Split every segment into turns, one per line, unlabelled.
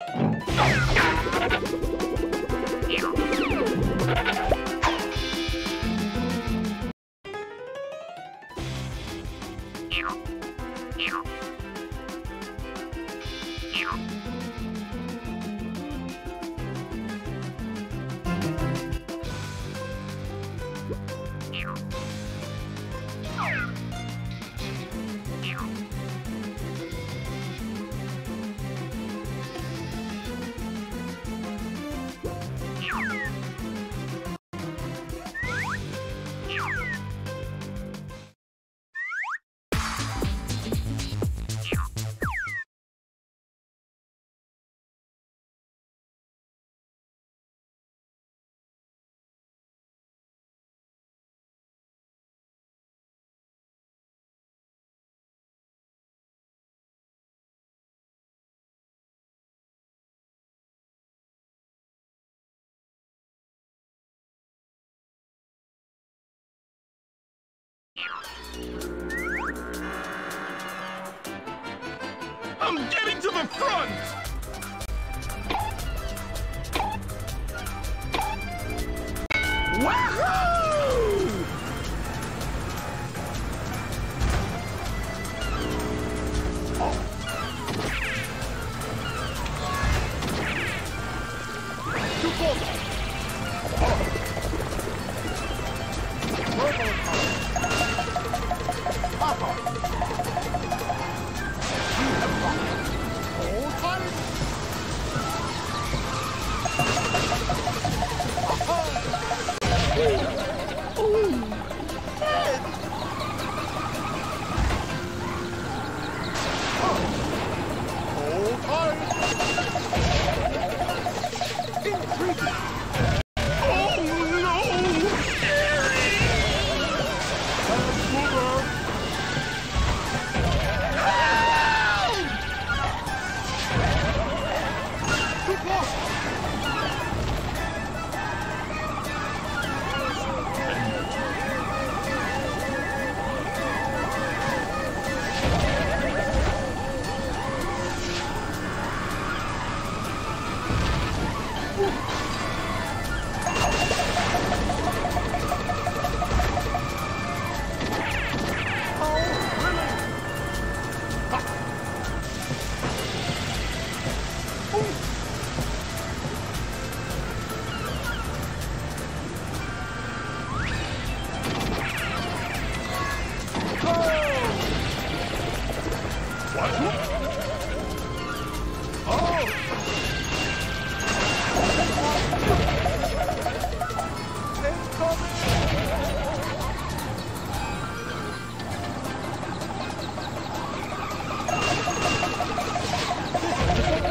Oh, my God. I'm getting to the front! Wahoo! Hold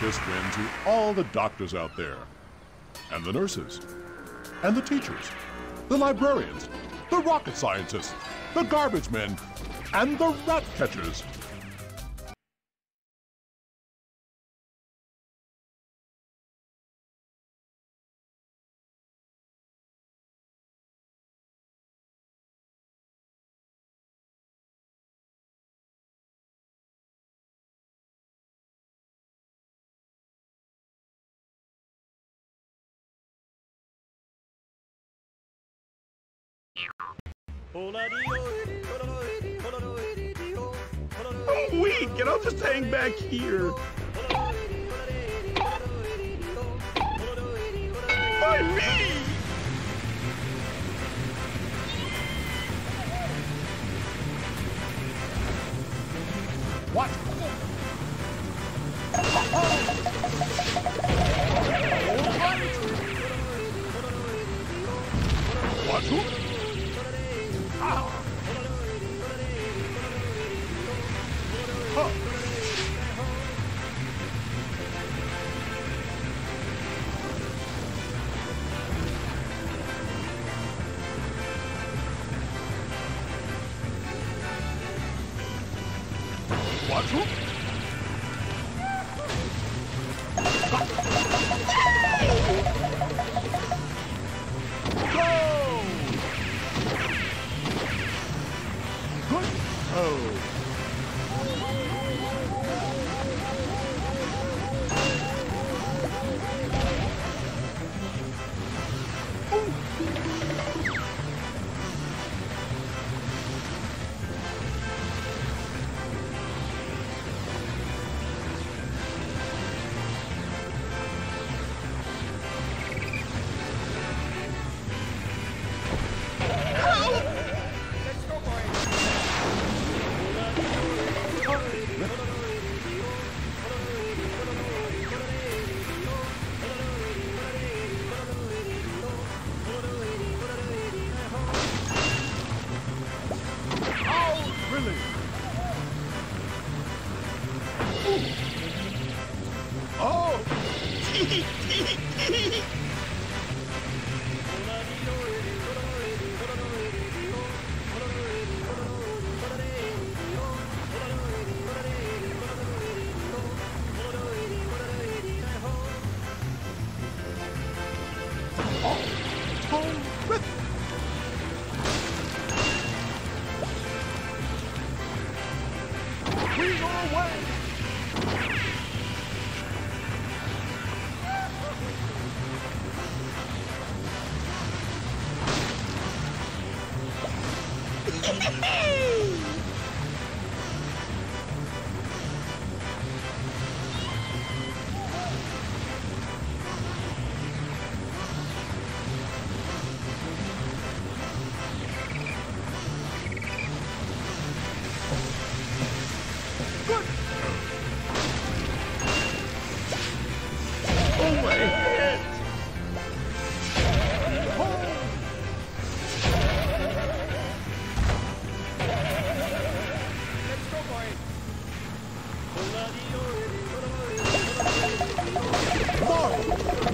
this win to all the doctors out there, and the nurses, and the teachers, the librarians, the rocket scientists, the garbage men, and the rat catchers.
I'm weak, and I'll just hang back here. My!
What? What? What? Go! Mark!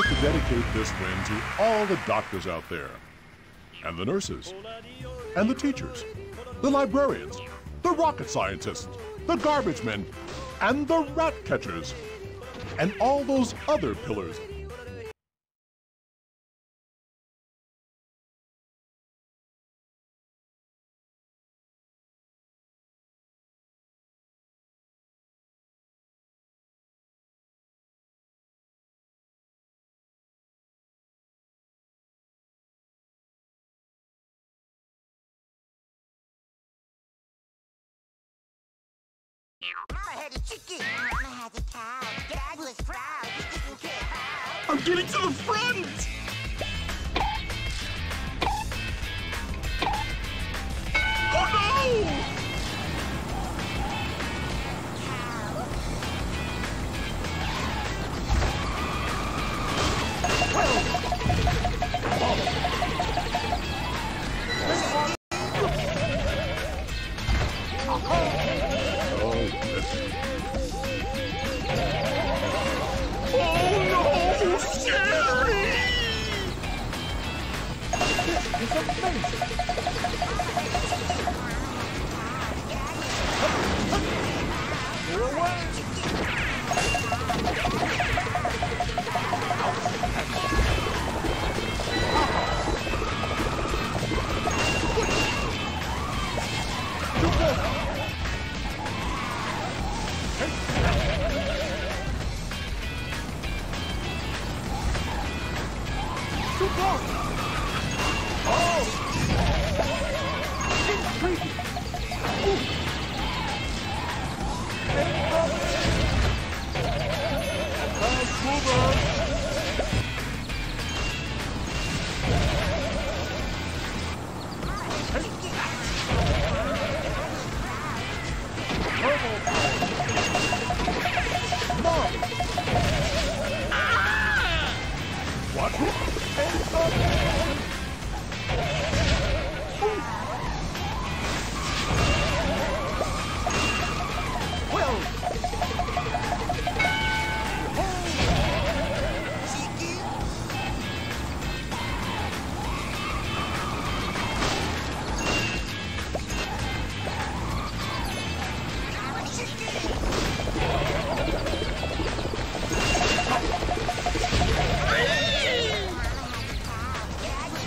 Like to dedicate this win to all the doctors out there, and the nurses, and the teachers, the librarians, the rocket scientists, the garbage men, and the rat catchers, and all those other pillars
Had a chicken. A cow. Dad was proud. He didn't care how.
I'm getting to the front!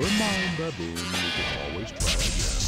Never mind, Baboon. We can always try again.